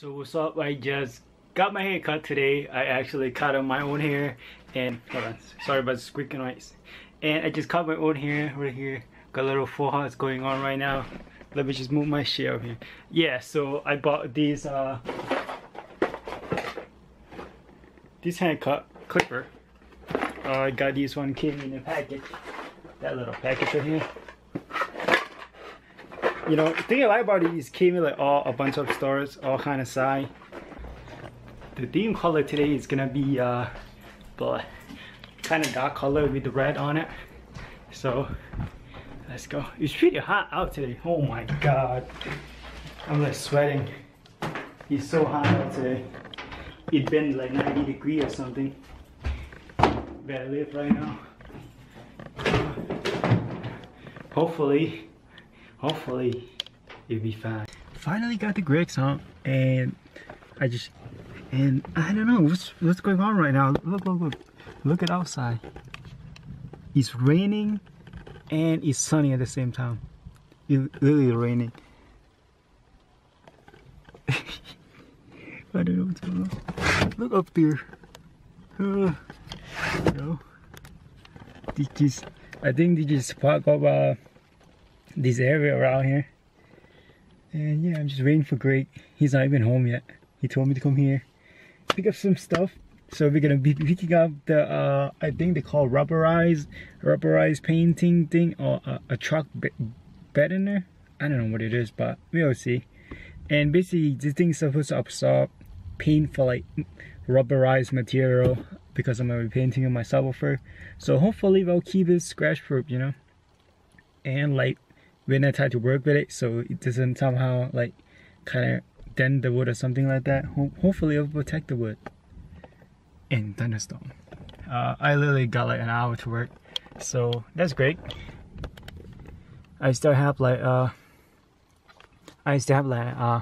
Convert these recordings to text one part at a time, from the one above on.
So what's up? I just got my hair cut today. I actually cut on my own hair and hold on, sorry about the squeaking noise. And I just cut my own hair right here. Got a little full hearts going on right now. Let me just move my shit over here. Yeah, so I bought these uh this haircut clipper. Uh, I got this one came in a package. That little package right here you know, the thing I like about it is came like all a bunch of stores, all kind of size. The theme color today is gonna be uh, black, kind of dark color with the red on it. So let's go. It's pretty hot out today. Oh my god, I'm like sweating. It's so hot out today. It's been like 90 degrees or something. Where I live right now. Hopefully hopefully it'll be fine. Finally got the Gregs out and I just and I don't know what's what's going on right now. Look look look look at outside. It's raining and it's sunny at the same time. It's literally raining. I don't know what's going on. Look up there. Uh, no. This just I think this just part of uh this area around here. And yeah, I'm just waiting for Greg. He's not even home yet. He told me to come here, pick up some stuff. So we're gonna be picking up the, uh, I think they call rubberized, rubberized painting thing or a, a truck bed in there. I don't know what it is, but we'll see. And basically, this thing is supposed to absorb paint for like rubberized material because I'm gonna be painting on my subwoofer. So hopefully they'll keep it scratch proof, you know. And like when I try to work with it so it doesn't somehow like kind of dent the wood or something like that. Ho hopefully it'll protect the wood. In thunderstorm. Uh, I literally got like an hour to work so that's great. I still have like uh I still have like uh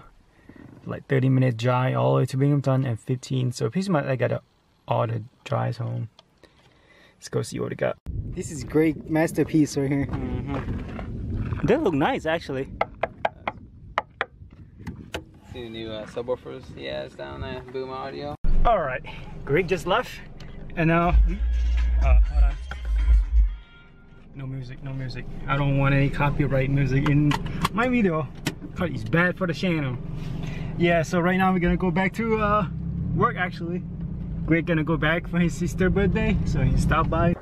like 30 minute dry all the way to Binghamton and 15 so pretty much I got all the dries home. Let's go see what we got. This is great masterpiece right here. Mm -hmm. They look nice actually. See the new uh, subwoofers he has down there, Boom Audio. All right, Greg just left, and now. Uh, hold on. No music, no music. I don't want any copyright music in my video. It's bad for the channel. Yeah, so right now we're gonna go back to uh, work actually. Greg gonna go back for his sister's birthday, so he stopped by.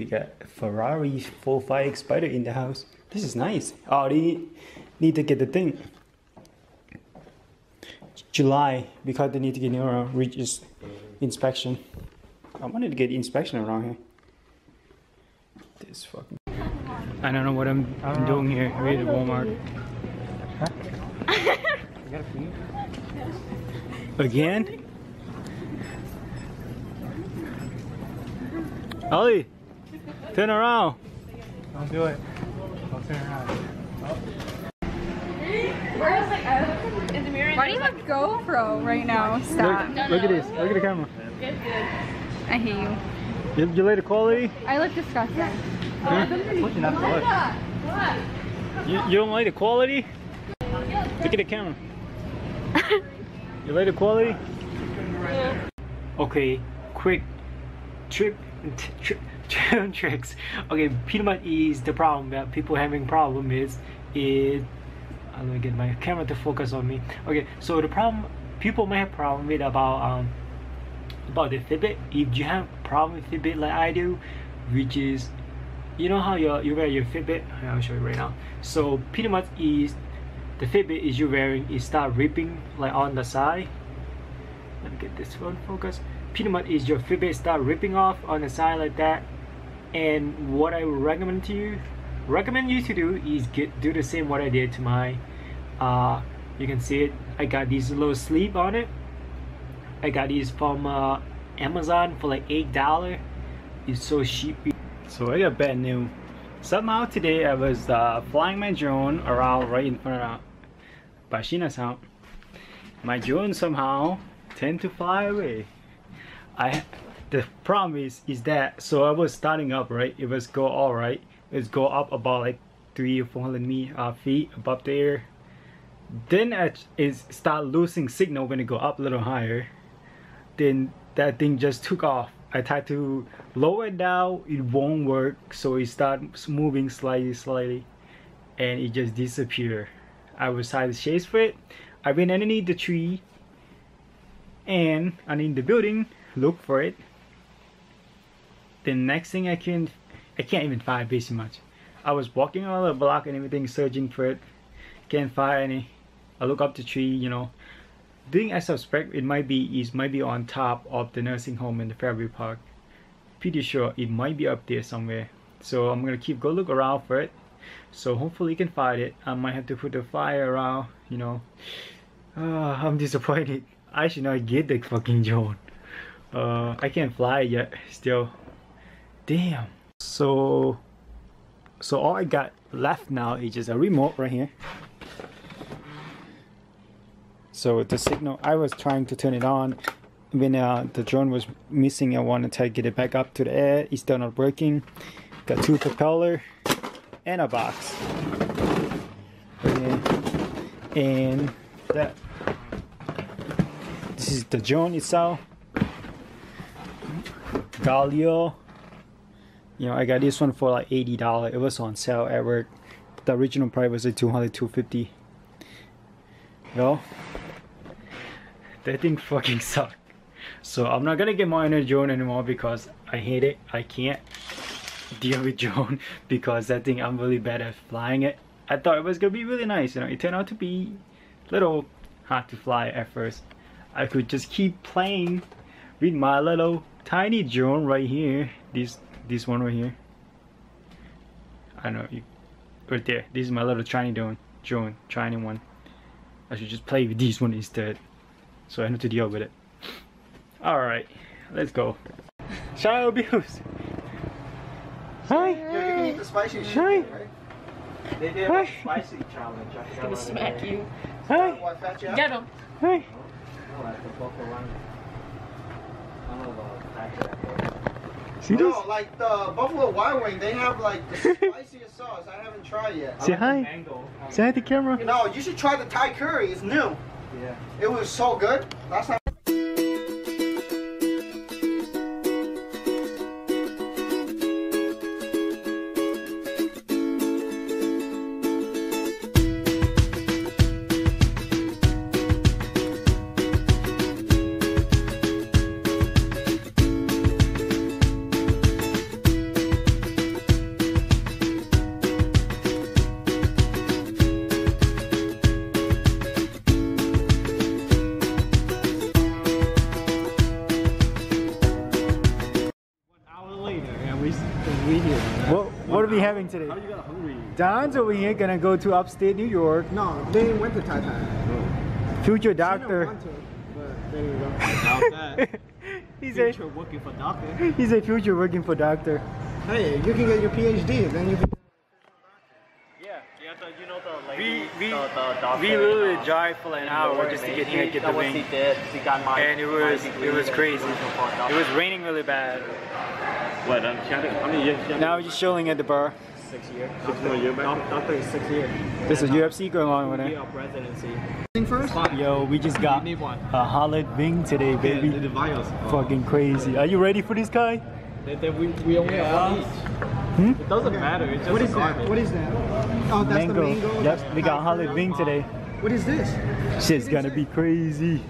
We got Ferrari 45 Spider in the house. This is nice. Oh, they need to get the thing. July, because they need to get near Regis inspection. I wanted to get inspection around here. This fucking. I don't know what I'm, I'm doing here. We're at Walmart. Again? Ollie! Turn around. Don't do it. Don't turn around. Why do you have GoPro right now? Stop. Look, look at this. Look at the camera. I hate you. You, you like the quality? I look disgusting. Huh? You, you don't like the quality? Look at the camera. you like the quality? Yeah. Okay, quick trip, trip tricks. Okay, much is the problem that people having problem is I'm gonna get my camera to focus on me. Okay, so the problem people may have problem with about um about the Fitbit. If you have problem with Fitbit like I do, which is you know how you you wear your Fitbit. I'll show you right now. So much is the Fitbit is you wearing is start ripping like on the side. Let me get this one focus. Much is your Fitbit start ripping off on the side like that and what I would recommend to you recommend you to do is get do the same what I did to my uh, you can see it. I got these little sleeve on it. I got these from uh, Amazon for like eight dollar. It's so cheap. So I got bad news. Somehow today I was uh, flying my drone around right in front of Bashina's house my drone somehow tend to fly away. I the problem is is that so I was starting up right? It was go all right. It's go up about like three or four hundred me uh, feet above the air. Then it start losing signal when it go up a little higher. Then that thing just took off. I tried to lower it down. It won't work. So it starts moving slightly slightly and it just disappeared i was trying to chase for it. I went underneath the tree and underneath the building look for it the next thing i can i can't even find basically much i was walking on the block and everything searching for it can't find any I look up the tree, you know. Thing I suspect it might be is might be on top of the nursing home in the Fairview Park. Pretty sure it might be up there somewhere. So I'm gonna keep go look around for it. So hopefully you can find it. I might have to put the fire around, you know. Uh, I'm disappointed. I should not get the fucking drone. Uh, I can't fly yet. Still, damn. So, so all I got left now is just a remote right here. So the signal, I was trying to turn it on when uh, the drone was missing. I wanted to get it back up to the air. It's still not working. Got two propeller and a box. And that. This is the drone itself. Galio. You know, I got this one for like $80. It was on sale at work. The original price was like 200 250 Yo, that thing fucking sucked. So I'm not gonna get my inner drone anymore because I hate it. I can't deal with drone because that thing I'm really bad at flying it. I thought it was gonna be really nice, you know. It turned out to be little hard to fly at first. I could just keep playing with my little tiny drone right here. This this one right here. I know you right there. This is my little tiny drone drone, tiny one. I should just play with this one instead so I know to deal with it. Alright, let's go. Child abuse! Hi! Yo, you can eat the spicy shit, Hi. right? They did Hi. a spicy challenge. I forgot gonna what it smack was. you. Hi! What, fat Jeff? Get him. Hi! Oh, No, like the buffalo one. I don't know about fat Jeff. See this? No, like the Buffalo Wild Wing, they have like the spiciest sauce. I haven't tried yet. Say hi! Mango. Say hi to camera! No, you should try the Thai curry. It's new. Yeah. It was so good. Last time. What, what are we having today? How you got hungry? Don's over here gonna go to upstate New York. No, they went to Thai Thai. Future doctor. but there you go. That. He's a, Future working for doctor. he's a future working for doctor. Hey, you can get your PhD, then you can. Yeah, yeah, the, you know the We, lady, we, the, the we literally uh, drive for an hour just to get here, get the wing. did. He got my, And it was, it was crazy. It was raining really bad. What? Um, how many years? Now we're just chilling at the bar. six years. Six more years back. Doctor is six years. There's a UFC going on over Year there. of residency. First? Yo, we just got a Holland wing today, baby. Yeah, the, baby. the vials. Fucking crazy. Are you ready for this guy? Then, then we, we only have one each. Hmm? It doesn't matter. It's just What a that? What is that? Oh, that's mango. the mango. Yep, we got Holland wing today. What is this? Shit's gonna be crazy.